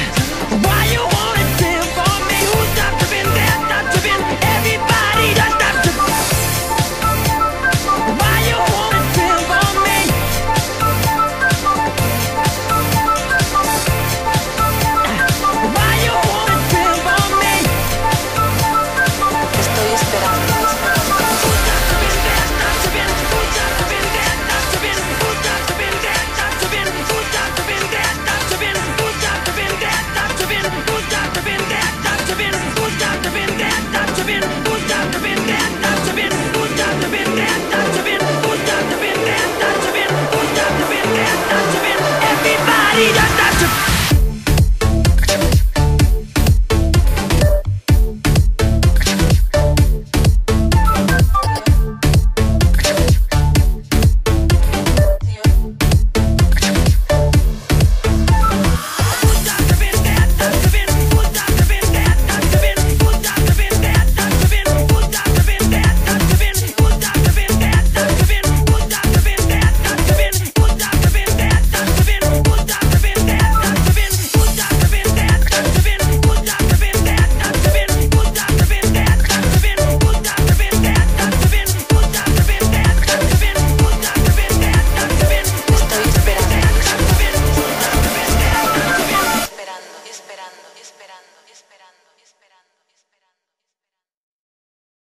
Yeah. to be in